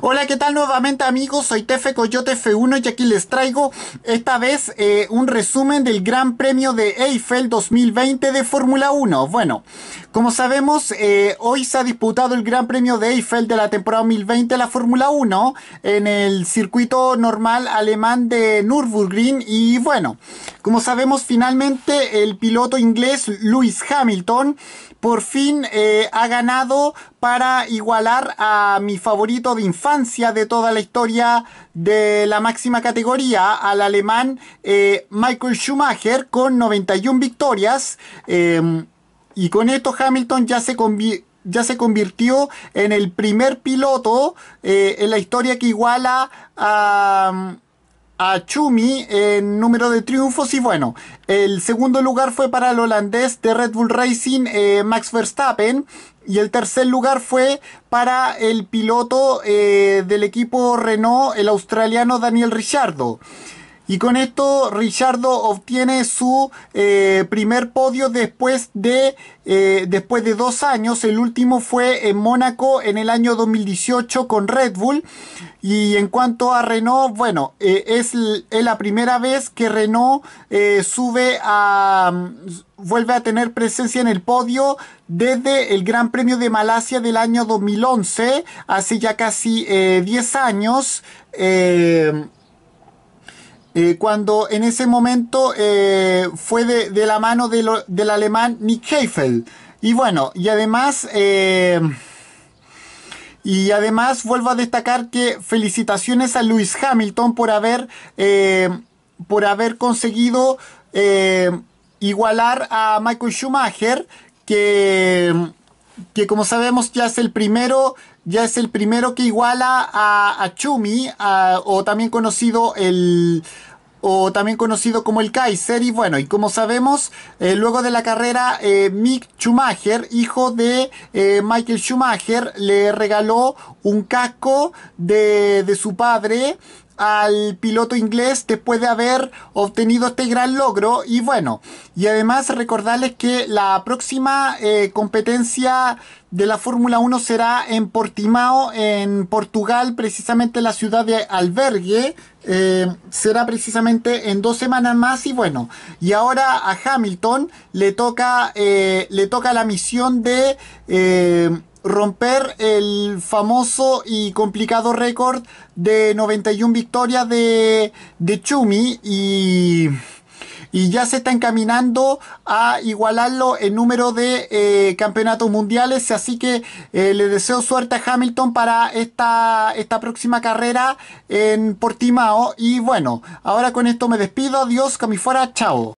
Hola, ¿qué tal nuevamente amigos? Soy Tefe Coyote F1 y aquí les traigo esta vez eh, un resumen del Gran Premio de Eiffel 2020 de Fórmula 1. Bueno, como sabemos, eh, hoy se ha disputado el Gran Premio de Eiffel de la temporada 2020 de la Fórmula 1 en el circuito normal alemán de Nürburgring y bueno, como sabemos finalmente el piloto inglés Lewis Hamilton por fin eh, ha ganado para igualar a mi favorito de infancia de toda la historia de la máxima categoría, al alemán eh, Michael Schumacher con 91 victorias. Em, y con esto Hamilton ya se ya se convirtió en el primer piloto eh, en la historia que iguala a, a Chumi en número de triunfos y bueno, el segundo lugar fue para el holandés de Red Bull Racing eh, Max Verstappen y el tercer lugar fue para el piloto eh, del equipo Renault, el australiano Daniel Ricciardo. Y con esto Richardo obtiene su eh, primer podio después de, eh, después de dos años. El último fue en Mónaco en el año 2018 con Red Bull. Y en cuanto a Renault, bueno, eh, es, la primera vez que Renault sube a... vuelve a tener presencia en el podio desde el Gran Premio de Malasia del año 2011, hace ya casi 10 años. Eh, cuando en ese momento eh, fue de, la mano del alemán Nick Heifel. Y bueno, y además, eh, y además vuelvo a destacar que felicitaciones a Lewis Hamilton por haber, por haber conseguido igualar a Michael Schumacher, que, que como sabemos ya es el primero ya es el primero que iguala a, Chumi, o también conocido el o también conocido como el Kaiser. Y bueno, y como sabemos, eh, luego de la carrera, eh, Mick Schumacher, hijo de eh, Michael Schumacher, le regaló un casco de, de su padre al piloto inglés después de haber obtenido este gran logro. Y bueno y además recordarles que la próxima eh, competencia de la Fórmula 1 será en Portimao en Portugal precisamente la ciudad de Albergue eh, será precisamente en dos semanas más. Y bueno y ahora a Hamilton le toca eh, le toca la misión de romper el famoso y complicado récord de 91 victorias de, de Chumi y, y ya se está encaminando a igualarlo en número de eh, campeonatos mundiales. Así que eh, le deseo suerte a Hamilton para esta, esta próxima carrera en Portimao. Y bueno, ahora con esto me despido. Adiós, que fuera. Chao.